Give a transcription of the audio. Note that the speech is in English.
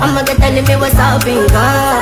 I'ma get telling me what's up in God.